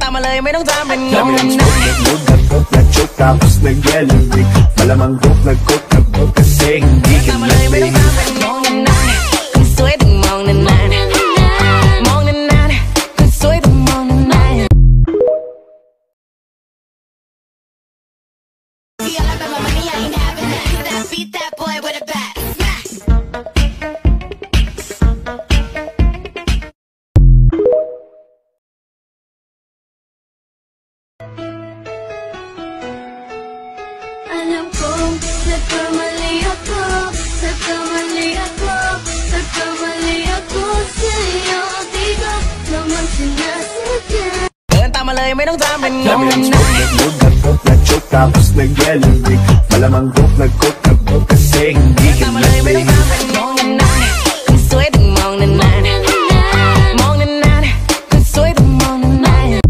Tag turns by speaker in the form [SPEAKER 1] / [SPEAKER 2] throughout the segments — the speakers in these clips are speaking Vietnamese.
[SPEAKER 1] tama lang ay mayroong daming
[SPEAKER 2] Dami ang smoke, nag-mood, nag-cook, choke Tapos nag-yellow brick Malamang cook, nag-cook, nag-cook Kasi hindi ka
[SPEAKER 1] na fake mà lời mấy đóng ra mình ngon mình nói Lúc gặp gốc là chốt ta Hút là ghé lưu đi. Mà làm ăn gốc là cốt là bố cả xe
[SPEAKER 3] Hình đi kìm là đi Ngon nên nà Con suối đừng mong nên nà Mong nên nà Con
[SPEAKER 4] suối đừng mong nên nà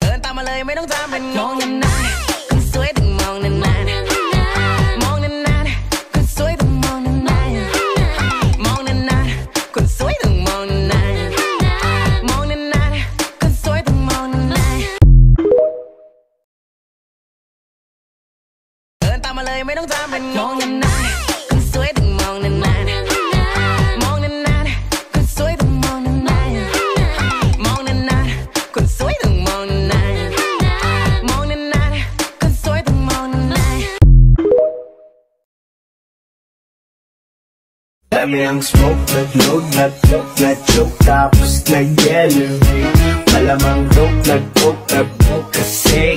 [SPEAKER 4] Người ta mà lời mấy đóng ra mình
[SPEAKER 1] ngon nên nà ตามมาเลยไม่ต้องทำเป็นงงนานๆคนสวยต้องมองนานๆมองนานๆคนสวยต้องมองนานๆมองนานๆคนสวยต้องมองนานๆมองนานๆคนสวยต้องมองนานๆ
[SPEAKER 2] Dami ang smoke, nag-load, nag-choke, nag-choke Tapos nag-yellow rig Malamang dope, nag-coke, nag-broke Kasi hindi ka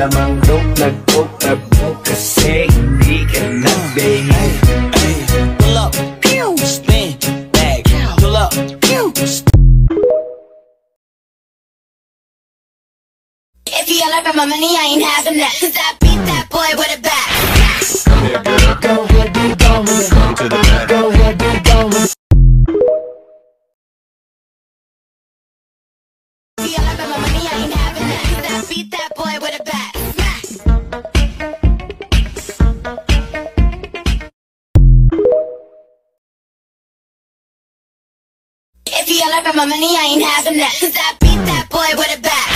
[SPEAKER 2] malamang dope Nag-open mo kasi hindi ka na Ay, ay,
[SPEAKER 5] pull up, pew, spin back Pull up, pew,
[SPEAKER 3] If you all about my money, I ain't having that. Cause I beat that boy with a bat.
[SPEAKER 2] Come here, girl, go be
[SPEAKER 3] all my money, I ain't having that. Cause I beat that boy with a bat.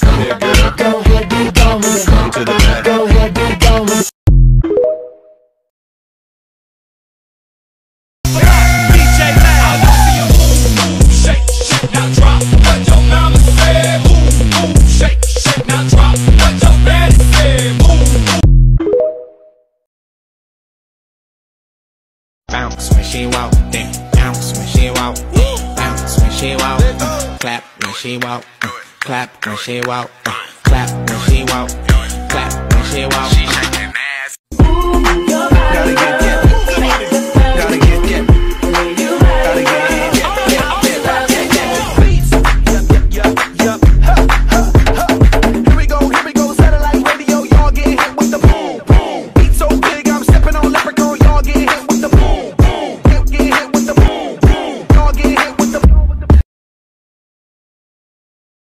[SPEAKER 3] Come here girl, go be going Come to the back,
[SPEAKER 2] go be going Now drop what your mama said shake, shake
[SPEAKER 5] Now drop what your daddy said Bounce when she walk she walk, uh, clap when she walk, uh, clap when she walk, uh, clap when she walk, clap when she walk. Uh,